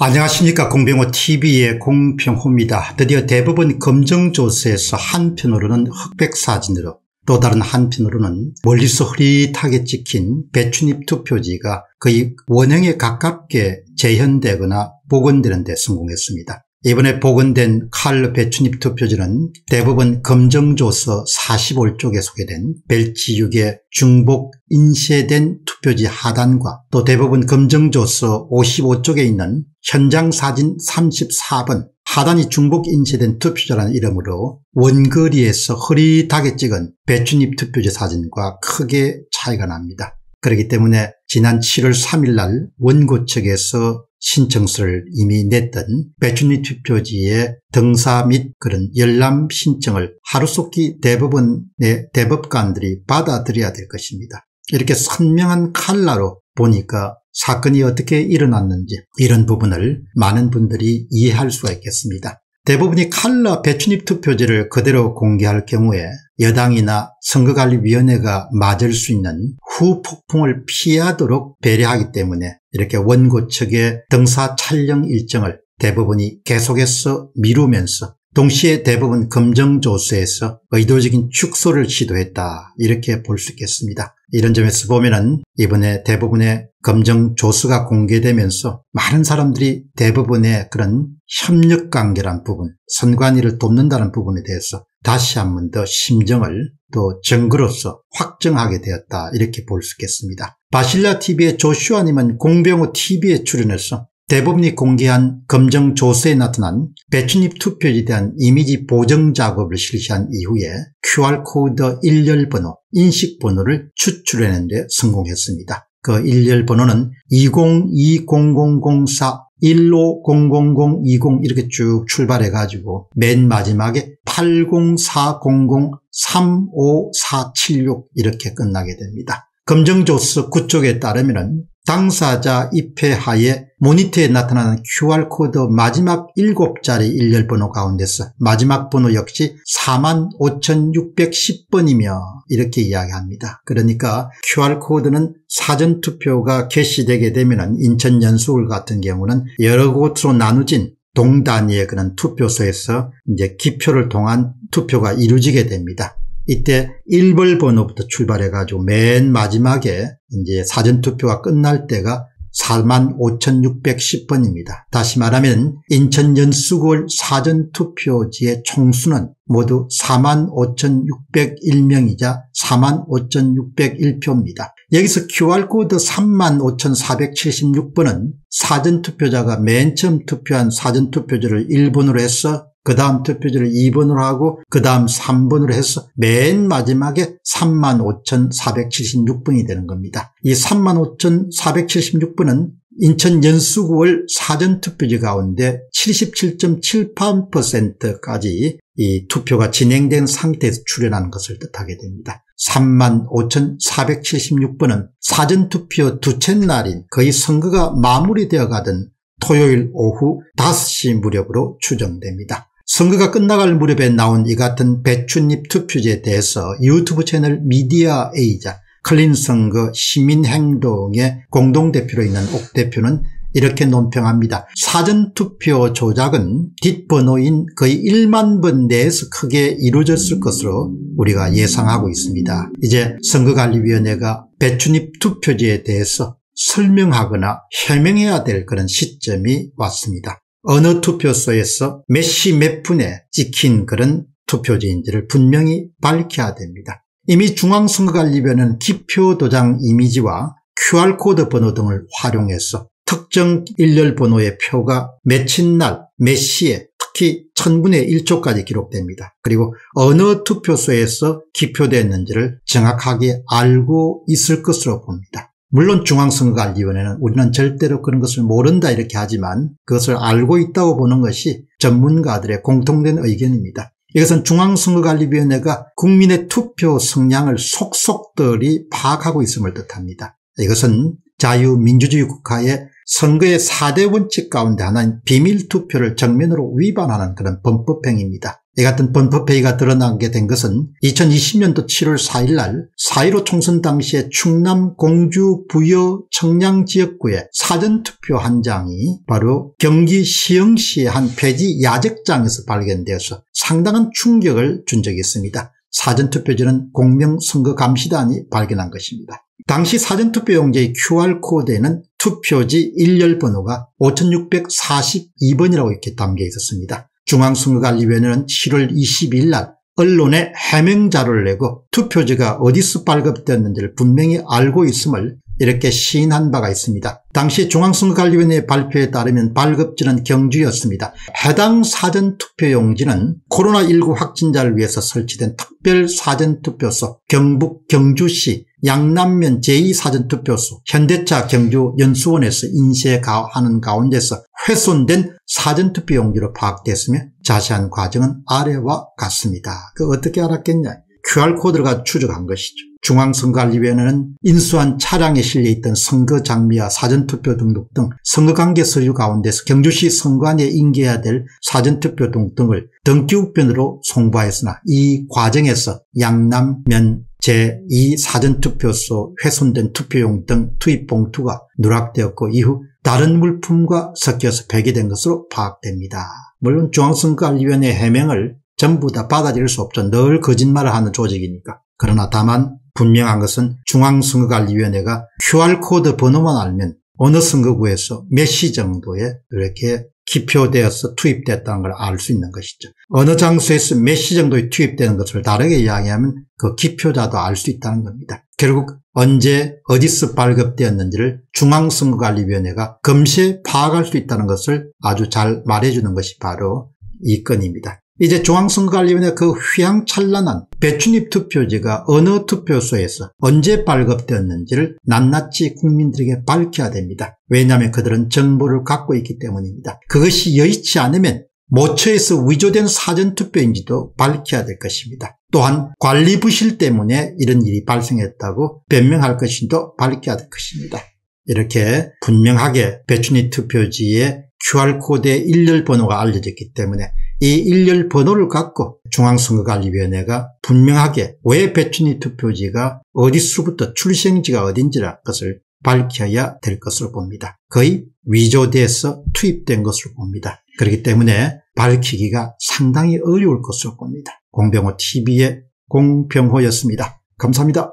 안녕하십니까 공병호 tv의 공평호입니다. 드디어 대법원 검정조사에서 한편으로는 흑백사진으로 또 다른 한편으로는 멀리서 흐릿하게 찍힌 배춧잎 투표지가 거의 원형에 가깝게 재현되거나 복원되는 데 성공했습니다. 이번에 복원된 칼 배춧잎 투표지는 대법원 검정조서 45쪽에 소개된 벨치육의 중복 인쇄된 투표지 하단과 또 대법원 검정조서 55쪽에 있는 현장사진 34번 하단이 중복 인쇄된 투표자라는 이름으로 원거리에서 흐릿하게 찍은 배춧잎 투표지 사진과 크게 차이가 납니다. 그렇기 때문에 지난 7월 3일 날 원고 측에서 신청서를 이미 냈던 배춘리 투표지의 등사 및 그런 열람 신청을 하루속히 대법원의 대법관들이 받아들여야 될 것입니다. 이렇게 선명한 칼라로 보니까 사건이 어떻게 일어났는지 이런 부분을 많은 분들이 이해할 수가 있겠습니다. 대부분이 칼라 배춘입 투표지를 그대로 공개할 경우에 여당이나 선거관리위원회가 맞을 수 있는 후폭풍을 피하도록 배려하기 때문에 이렇게 원고 측의 등사 촬영 일정을 대부분이 계속해서 미루면서 동시에 대부분 검정조사에서 의도적인 축소를 시도했다 이렇게 볼 수 있겠습니다. 이런 점에서 보면 이번에 대부분의 검정조서가 공개되면서 많은 사람들이 대부분의 그런 협력관계란 부분 선관위를 돕는다는 부분에 대해서 다시 한 번 더 심정을 또 증거로서 확정하게 되었다 이렇게 볼 수 있겠습니다. 바실라TV의 조슈아님은 공병호 TV에 출연해서 대법원이 공개한 검정 조서에 나타난 배춧잎 투표에 대한 이미지 보정 작업을 실시한 이후에 QR코드 일렬 번호, 인식 번호를 추출해낸 데 성공했습니다. 그 일렬 번호는 202004 150020 이렇게 쭉 출발해 가지고 맨 마지막에 80400-35476 이렇게 끝나게 됩니다. 검정조서 구쪽에 따르면 당사자 입회하에 모니터에 나타나는 QR코드 마지막 7자리 일렬번호 가운데서 마지막 번호 역시 45,610번이며 이렇게 이야기합니다. 그러니까 QR코드는 사전투표가 개시되게 되면 인천 연수울 같은 경우는 여러 곳으로 나누진 동단위의 그런 투표소에서 이제 기표를 통한 투표가 이루어지게 됩니다. 이때 1벌 번호부터 출발해 가지고 맨 마지막에 이제 사전투표가 끝날 때가 45,610번입니다. 다시 말하면 인천 연수구월 사전투표지의 총수는 모두 45,601명이자 45,601표입니다. 여기서 QR코드 35,476번은 사전투표자가 맨 처음 투표한 사전투표지를 1번으로 해서 그 다음 투표지를 2번으로 하고 그 다음 3번으로 해서 맨 마지막에 35,476번이 되는 겁니다. 이 35,476번은 인천 연수구월 사전투표지 가운데 77.78%까지 이 투표가 진행된 상태에서 출연하는 것을 뜻하게 됩니다. 35,476번은 사전투표 두째 날인 거의 선거가 마무리되어 가던 토요일 오후 5시 무렵으로 추정됩니다. 선거가 끝나갈 무렵에 나온 이 같은 배춧잎 투표제에 대해서 유튜브 채널 미디어 A자 클린선거 시민행동의 공동대표로 있는 옥 대표는 이렇게 논평합니다. 사전투표 조작은 뒷번호인 거의 1만 번 내에서 크게 이루어졌을 것으로 우리가 예상하고 있습니다. 이제 선거관리위원회가 배춧잎 투표지에 대해서 설명하거나 해명해야 될 그런 시점이 왔습니다. 어느 투표소에서 몇 시 몇 분에 찍힌 그런 투표지인지를 분명히 밝혀야 됩니다. 이미 중앙선거관리위원회는 기표 도장 이미지와 QR코드 번호 등을 활용해서 특정 일렬 번호의 표가 며칠 날, 몇 시에 특히 천분의 1초까지 기록됩니다. 그리고 어느 투표소에서 기표됐는지를 정확하게 알고 있을 것으로 봅니다. 물론 중앙선거관리위원회는 우리는 절대로 그런 것을 모른다 이렇게 하지만 그것을 알고 있다고 보는 것이 전문가들의 공통된 의견입니다. 이것은 중앙선거관리위원회가 국민의 투표 성향을 속속들이 파악하고 있음을 뜻합니다. 이것은 자유민주주의 국가의 선거의 4대 원칙 가운데 하나인 비밀투표를 정면으로 위반하는 그런 범법행위입니다. 이 같은 범법회의가 드러나게 된 것은 2020년도 7월 4일 날 4.15 총선 당시에 충남 공주 부여 청량 지역구의 사전투표 한 장이 바로 경기 시흥시의 한 폐지 야적장에서 발견되어서 상당한 충격을 준 적이 있습니다. 사전투표지는 공명선거감시단이 발견한 것입니다. 당시 사전투표용지의 QR코드에는 투표지 일렬 번호가 5642번이라고 이렇게 담겨 있었습니다. 중앙선거관리위원회는 7월 22일 날 언론에 해명 자료를 내고 투표지가 어디서 발급되었는지를 분명히 알고 있음을 이렇게 시인한 바가 있습니다. 당시 중앙선거관리위원회 발표에 따르면 발급지는 경주였습니다. 해당 사전투표용지는 코로나19 확진자를 위해서 설치된 특별 사전투표소 경북 경주시 양남면 제2사전투표소 현대차 경주 연수원에서 인쇄 하는 가운데서 훼손된 사전투표용지로 파악됐으며 자세한 과정은 아래와 같습니다. 그 어떻게 알았겠냐 QR코드가 추적한 것이죠. 중앙선거관리위원회는 인수한 차량에 실려있던 선거 장비와 사전투표 등록 등 선거관계 서류 가운데서 경주시 선관위에 인계해야 될 사전투표 등등을 등기우편으로 송부하였으나 이 과정에서 양남면 제2사전투표소 훼손된 투표용 등 투입봉투가 누락되었고 이후 다른 물품과 섞여서 폐기된 것으로 파악됩니다. 물론 중앙선거관리위원회 해명을 전부 다 받아들일 수 없죠. 늘 거짓말을 하는 조직이니까. 그러나 다만 분명한 것은 중앙선거관리위원회가 QR코드 번호만 알면 어느 선거구에서 몇 시 정도에 이렇게 기표되어서 투입됐다는 걸 알 수 있는 것이죠. 어느 장소에서 몇 시 정도에 투입되는 것을 다르게 이야기하면 그 기표자도 알 수 있다는 겁니다. 결국 언제 어디서 발급되었는지를 중앙선거관리위원회가 금세 파악할 수 있다는 것을 아주 잘 말해주는 것이 바로 이 건입니다. 이제 중앙선거관리위원회 그 휘황찬란한 배춘입 투표지가 어느 투표소에서 언제 발급되었는지를 낱낱이 국민들에게 밝혀야 됩니다. 왜냐하면 그들은 정보를 갖고 있기 때문입니다. 그것이 여의치 않으면 모처에서 위조된 사전투표인지도 밝혀야 될 것입니다. 또한 관리 부실 때문에 이런 일이 발생했다고 변명할 것인지도 밝혀야 될 것입니다. 이렇게 분명하게 배춘입 투표지에 QR코드의 일렬 번호가 알려졌기 때문에 이 일렬 번호를 갖고 중앙선거관리위원회가 분명하게 왜 배춘희 투표지가 어디서부터 출생지가 어딘지라 것을 밝혀야 될 것으로 봅니다. 거의 위조돼서 투입된 것으로 봅니다. 그렇기 때문에 밝히기가 상당히 어려울 것으로 봅니다. 공병호 TV의 공병호였습니다. 감사합니다.